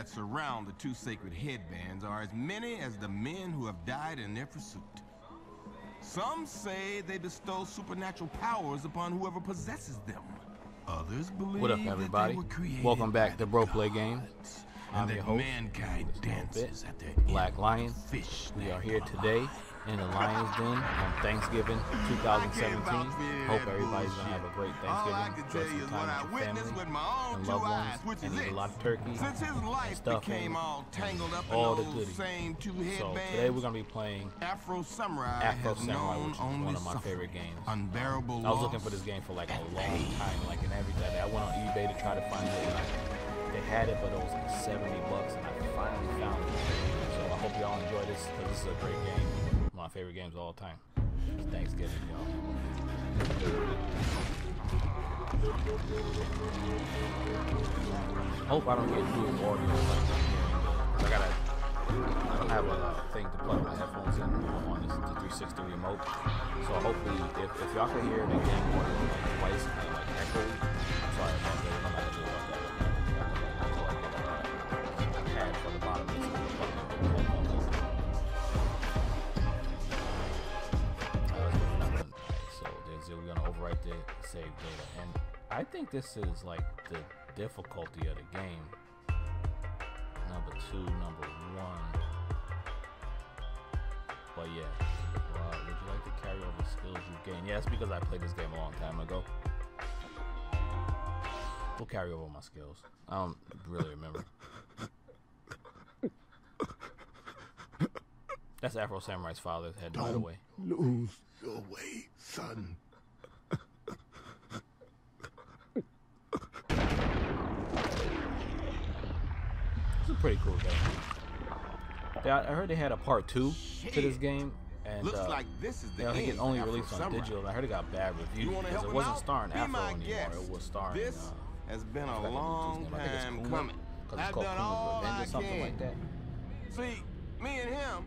that surround the two sacred headbands are as many as the men who have died in their pursuit. Some say they bestow supernatural powers upon whoever possesses them. Others believe What up, everybody? were Welcome back to Bro Play Game. I'm and your host, mankind dances at their Black Lion. fish We are here today. In the Lion's Den on Thanksgiving 2017. Hope everybody's gonna have a great Thanksgiving. Enjoy some time with your family and loved ones, and eat a lot of turkey Since his and life stuffing, became all tangled up all the goodies. same two So today we're gonna be playing Afro Samurai Afro Samurai, which is one of my favorite games. Unbearable I was looking for this game for like a long time, like in every day. I went on eBay to try to find it. and They had it, but it was like 70 bucks, and I finally found it. So I hope y'all enjoy this because this is a great game. Favorite games of all time. It's Thanksgiving, y'all. Hope I don't get dual audio like I gotta. I don't have a thing to plug my headphones in on this the 360 remote. So hopefully, if, if y'all can hear the game audio like twice and like echoey, I think this is like the difficulty of the game. Number two, number one. But yeah, uh, would you like to carry over skills you gain? Yeah, it's because I played this game a long time ago. We'll carry over my skills. I don't really remember. That's Afro Samurai's father's head, by the way. Lose your way, son. It's a pretty cool game. Yeah, I heard they had a part two to this game, and Looks uh, like this is the I think it only released on digital. I heard it got bad reviews because it wasn't starring Afro anymore. It was starring. This uh, has been a long dude's name. I think it's time coming. 'cause it's I've called all Revenge or something like that. See, me and him,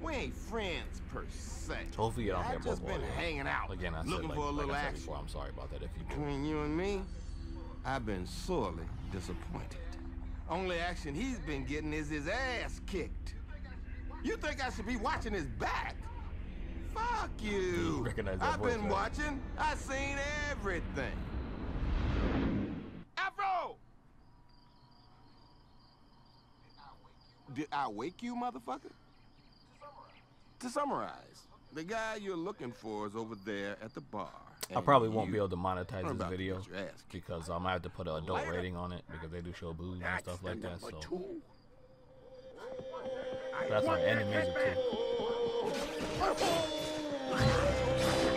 we ain't friends per se. Hopefully you don't just both been hanging out, Again, I looking said, like, for a like little said action. before, I'm sorry about that if you do. Between you and me, I've been sorely disappointed. Only action he's been getting is his ass kicked. You think I should be watching his back? Fuck you. Recognize that I've voice, been right? watching. I've seen everything. Afro! Did I wake you, motherfucker? To summarize, the guy you're looking for is over there at the bar. I probably won't be able to monetize this video get your ass kicked. because um, I have to put an adult rating on it because they do show boobs and stuff like that. So that's on any music too.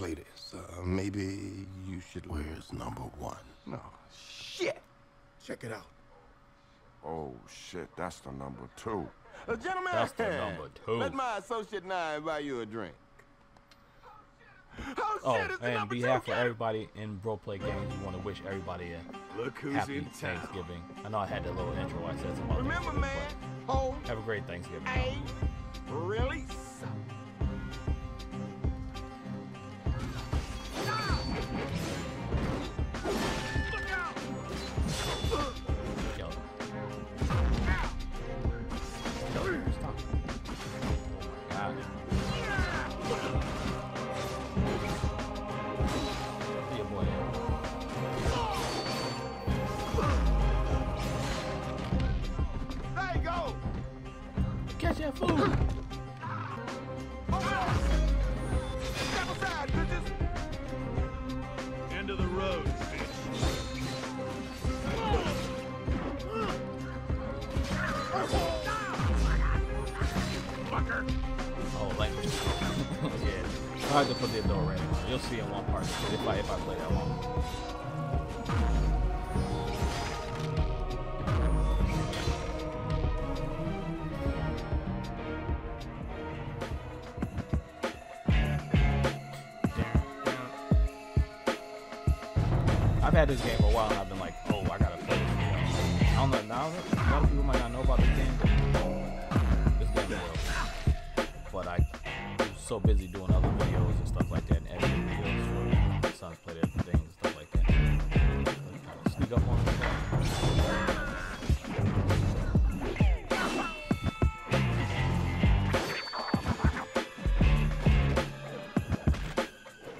play this? Uh, maybe you should. Where's number one? No, shit. Check it out. Oh shit, that's the number two. Uh, gentlemen, That's the number two. Let my associate and I buy you a drink. Oh, Oh, shit, it's the and number on two behalf of guy. everybody in Bro Play Games, we want to wish everybody a Look who's happy in town. Thanksgiving. I know I had that little intro I said something about Remember, Thanksgiving, man, but home have a great Thanksgiving. ain't really Step aside! End of the road, bitch. Oh, yeah. I had to put the door rating on. You'll see in one part if I if I play that long. Lot of people might not know about this game, this game is but I was so busy doing other videos and stuff like that and editing videos for my sons play their things and stuff like that. Sneak up on.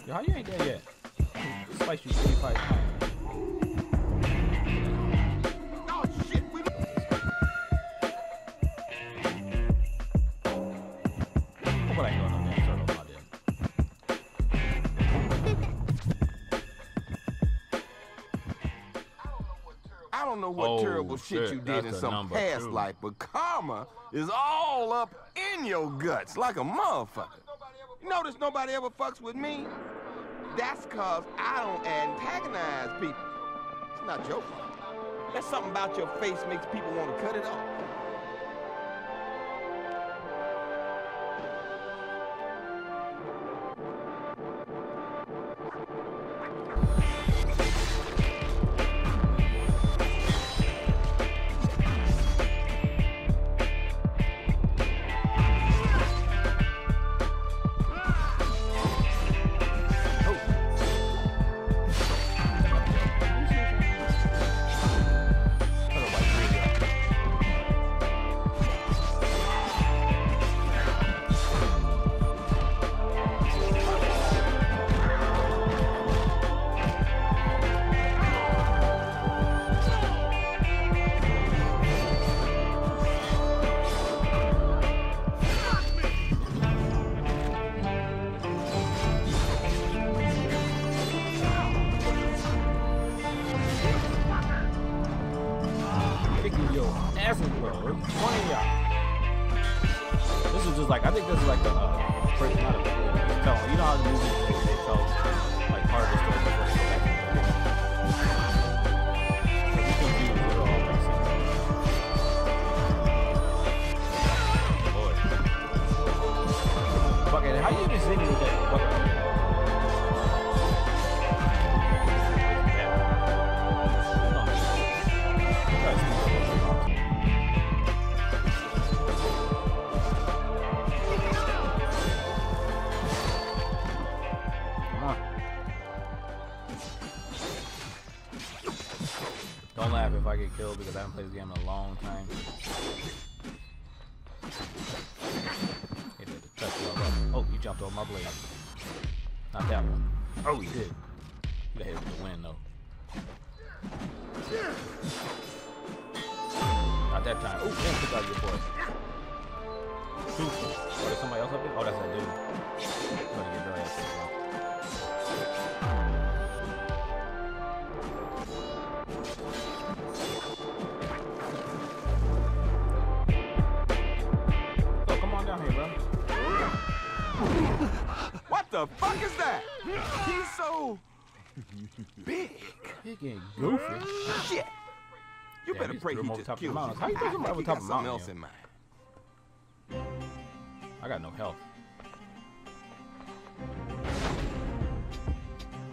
Yo, how you ain't there yet? Slice you 25 times. I don't know what Oh, terrible shit, shit, you did in some past two. life, but karma is all up in your guts like a motherfucker. You notice nobody ever fucks with me? That's cause I don't antagonize people. It's not your fault. There's something about your face makes people want to cut it off. First not a tell. You know how the they tell like part of the story before they go back to the beginning. So you confused, it'll all make sense. Boy. Fuck it, how you even sitting with that? I haven't played this game in a long time. Hit it to touch you up. Oh, you jumped on my blade. Not that one. Oh, you did. You hit with the wind though. Not that time. Oh, damn, took out your boy. Oh, there's somebody else up there? Oh, that's that dude. Gonna get your ass the fuck is that? He's so big. He getting goofy. Shit. You Damn, better pray he just kills you. How you think I I'm over top got of something else in mind. I got no health.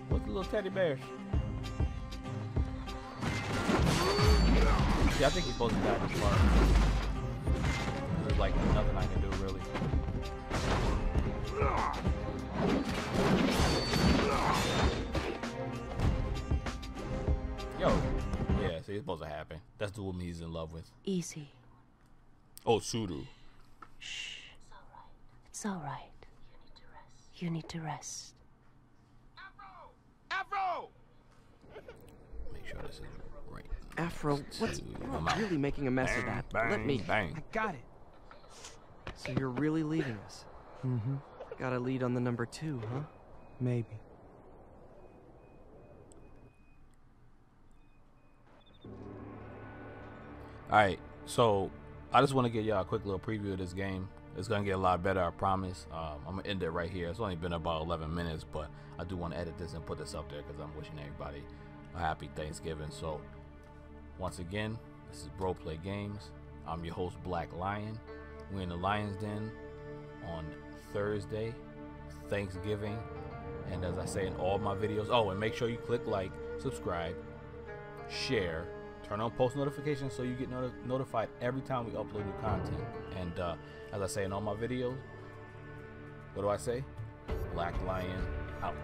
What's the little teddy bears? Yeah, I think he's supposed to die this far. There's like nothing I can do really. It's supposed to happen. That's the woman he's in love with. Easy. Oh, Suru. Shh. It's all right. You need to rest. Afro! Afro Make sure this is right. Afro, what's Two, you're come not on. really making a mess of that. Bang, Let me. bang. I got it. So you're really leaving us? Mm-hmm. Got a lead on the number two, huh? Maybe. All right, so I just want to give y'all a quick little preview of this game. It's gonna get a lot better, I promise. Um, I'm gonna end it right here. It's only been about 11 minutes, but I do want to edit this and put this up there because I'm wishing everybody a happy Thanksgiving. So, once again, this is Bro Play Games. I'm your host, Black Lion. We're in the Lion's Den on Thursday, Thanksgiving, and as I say in all my videos, oh, and make sure you click like, subscribe, share, turn on post notifications so you get noti- notified every time we upload new content. And uh, as I say in all my videos, what do I say? Black Lion out.